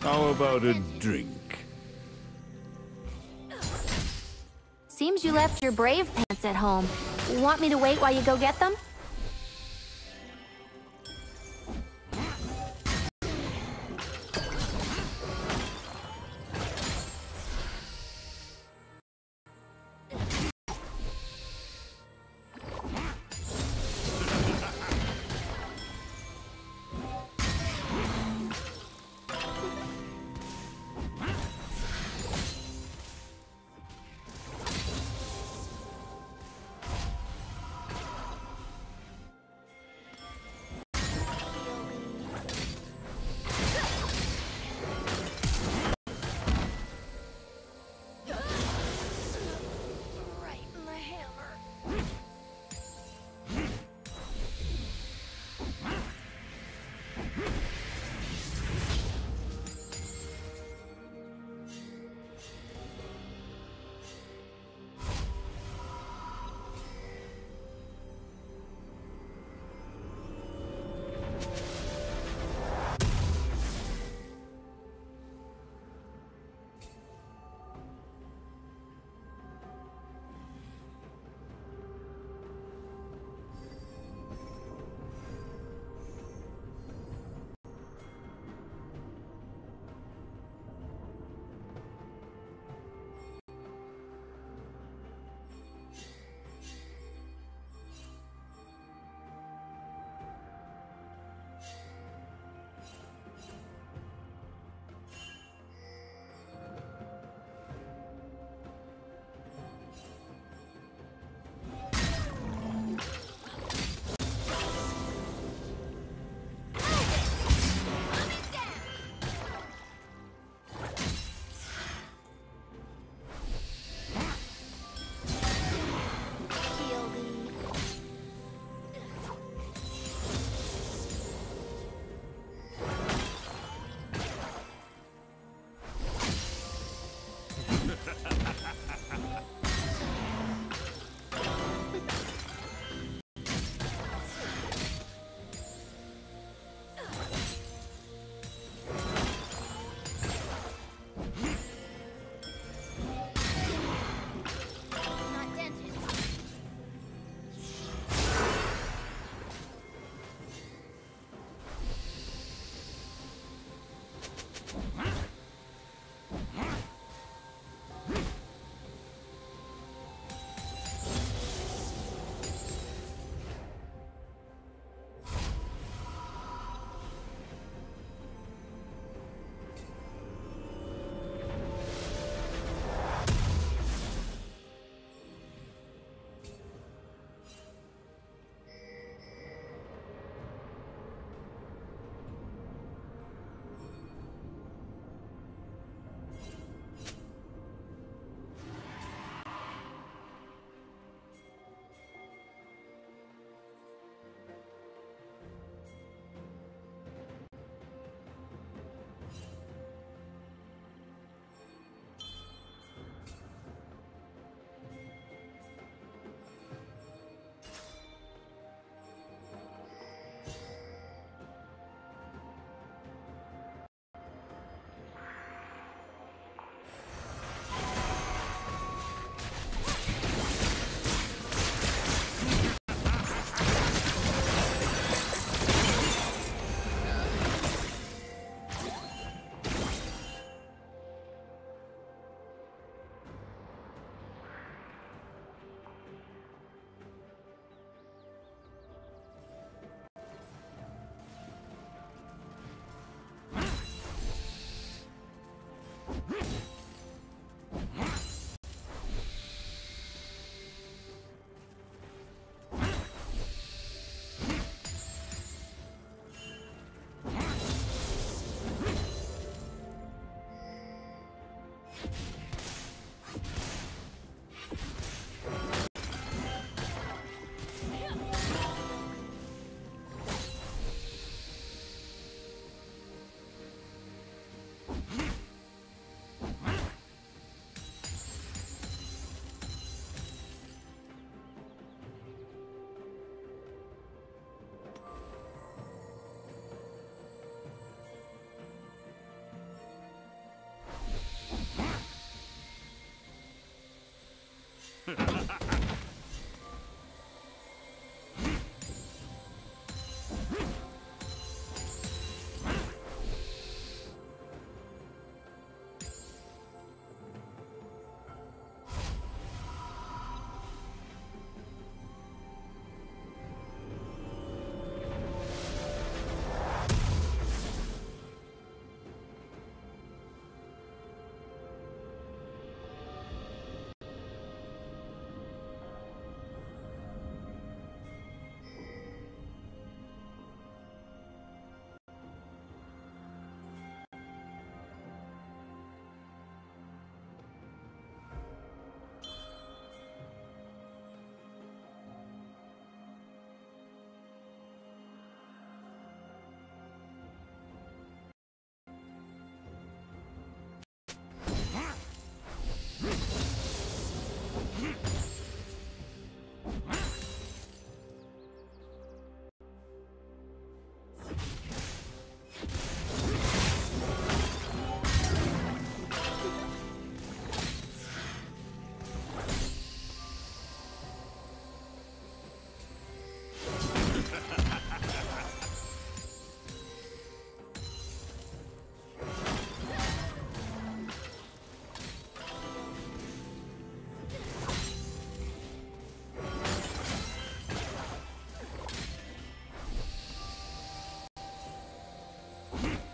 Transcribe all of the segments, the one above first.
How about a drink? Seems you left your brave pants at home. Want me to wait while you go get them? Hmm.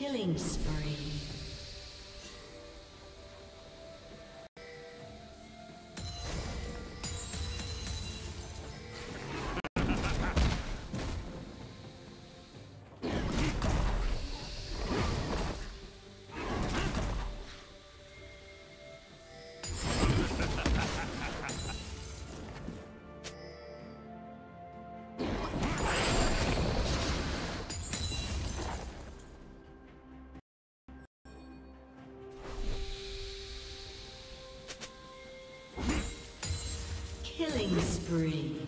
Killing spree. Killing spree.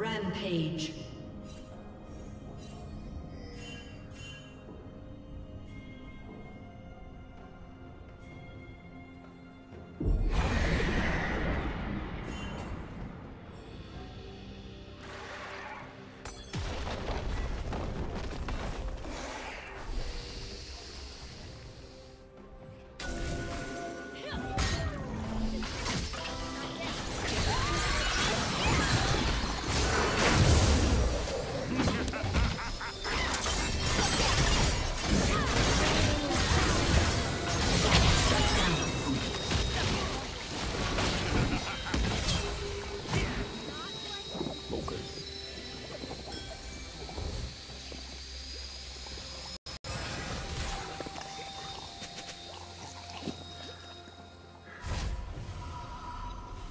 Rampage.